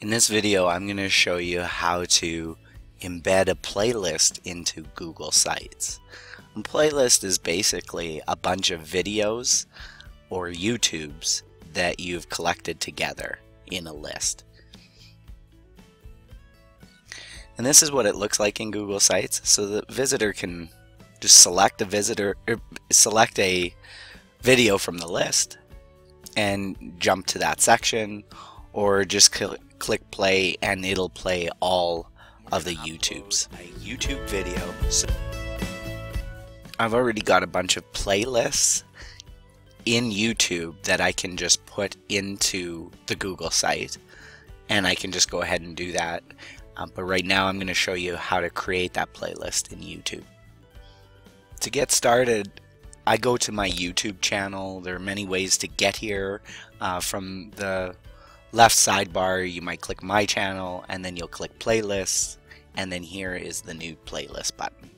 In this video I'm going to show you how to embed a playlist into Google Sites. A playlist is basically a bunch of videos or YouTubes that you've collected together in a list. And this is what it looks like in Google Sites. So the visitor can just select a visitor, er, select a video from the list and jump to that section or just cl click play and it'll play all of the YouTubes. A YouTube video. So I've already got a bunch of playlists in YouTube that I can just put into the Google site and I can just go ahead and do that. Um, but right now I'm going to show you how to create that playlist in YouTube. To get started, I go to my YouTube channel. There are many ways to get here. Uh, from the left sidebar, you might click My Channel, and then you'll click Playlists, and then here is the new Playlist button.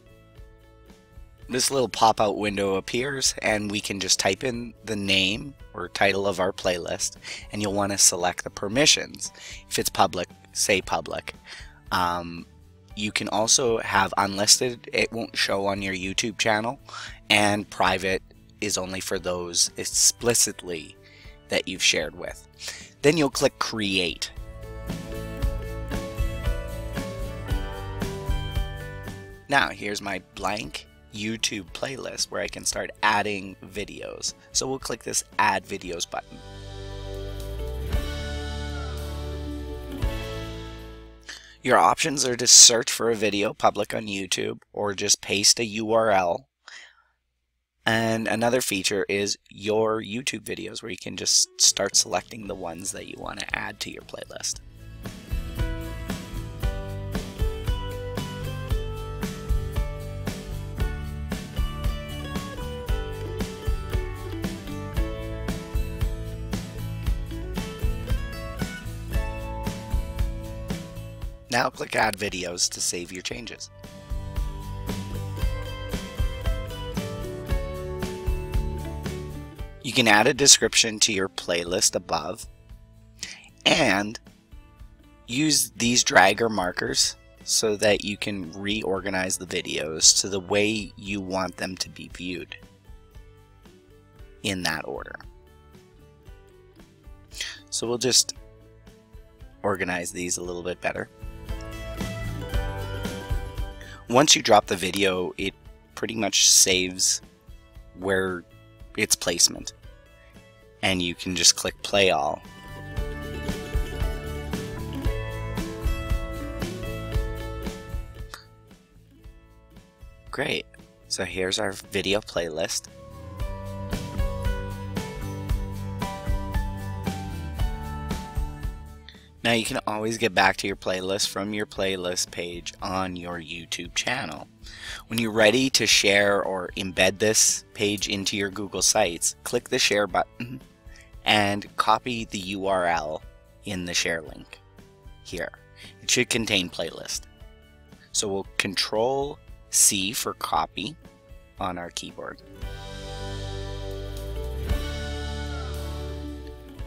This little pop-out window appears, and we can just type in the name or title of our playlist, and you'll want to select the permissions. If it's public, say public. Um, you can also have unlisted, it won't show on your YouTube channel, and private is only for those explicitly that you've shared with. Then you'll click create. Now here's my blank YouTube playlist where I can start adding videos. So we'll click this add videos button. Your options are to search for a video public on YouTube or just paste a URL. And another feature is your YouTube videos where you can just start selecting the ones that you want to add to your playlist. Now click Add Videos to save your changes. You can add a description to your playlist above and use these dragger markers so that you can reorganize the videos to the way you want them to be viewed in that order. So we'll just organize these a little bit better. Once you drop the video, it pretty much saves where its placement. And you can just click play all. Great. So here's our video playlist. Now you can always get back to your playlist from your playlist page on your YouTube channel. When you're ready to share or embed this page into your Google Sites, click the share button and copy the URL in the share link here. It should contain playlist. So we'll control C for copy on our keyboard.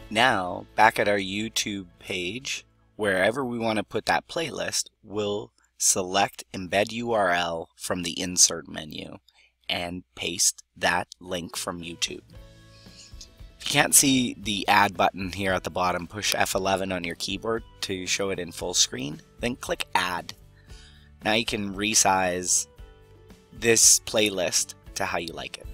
Now, back at our YouTube page, wherever we want to put that playlist, we'll select Embed URL from the Insert menu and paste that link from YouTube. Can't see the Add button here at the bottom, push F11 on your keyboard to show it in full screen, then click Add. Now you can resize this playlist to how you like it.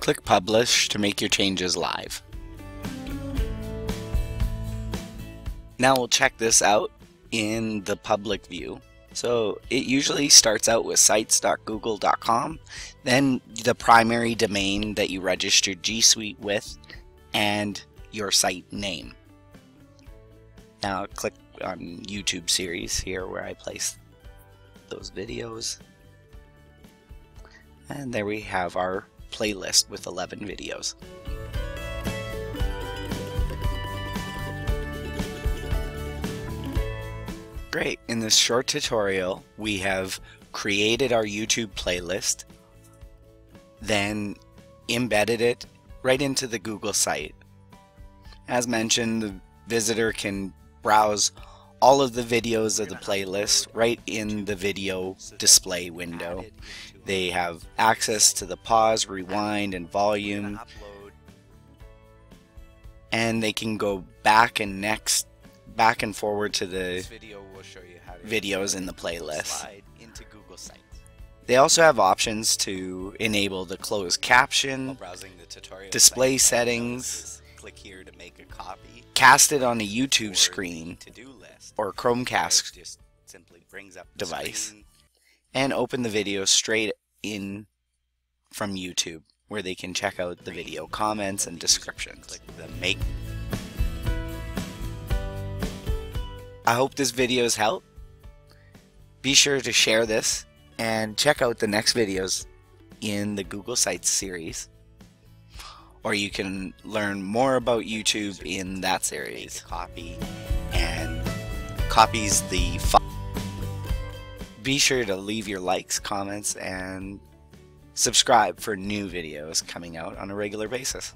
Click Publish to make your changes live. Now we'll check this out in the public view. So it usually starts out with sites.google.com, then the primary domain that you registered G Suite with, and your site name. Now click on YouTube series here where I place those videos. And there we have our playlist with 11 videos. Great. In this short tutorial, we have created our YouTube playlist, then embedded it right into the Google site. As mentioned, the visitor can browse all of the videos of the playlist right in the video display window. They have access to the pause, rewind, and volume. And they can go back and next, back and forward to the videos in the playlist. They also have options to enable the closed caption, display settings, click here to make a copy, cast it on a YouTube screen or Chromecast simply brings up device, and open the video straight in from YouTube where they can check out the video comments and descriptions. I hope this video has helped. Be sure to share this and check out the next videos in the Google Sites series. Or you can learn more about YouTube in that series. Copy and copies the file. Be sure to leave your likes, comments, and subscribe for new videos coming out on a regular basis.